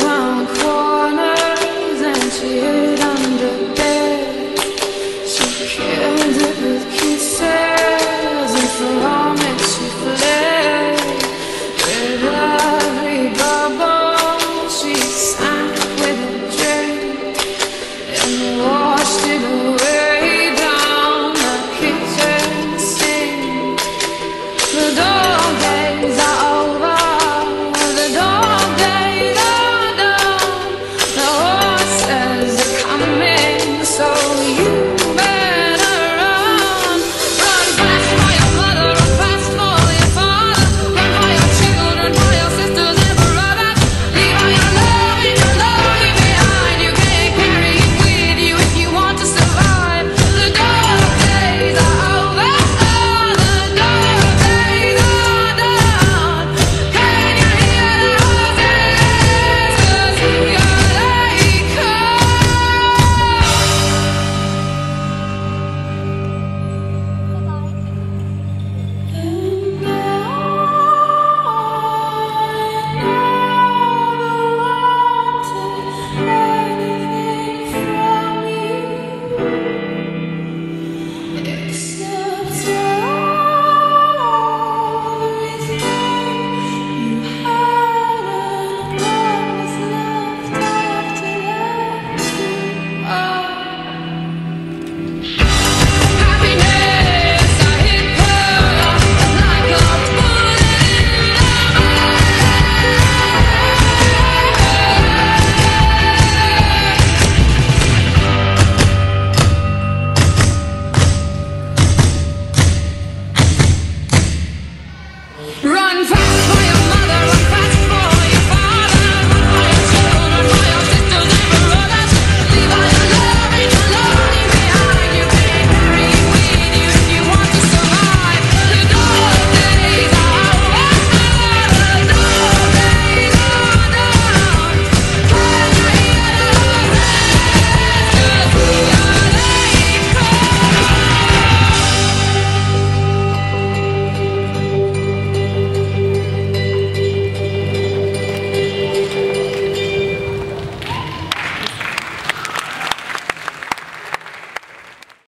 around corners and she hid under bed. She hid.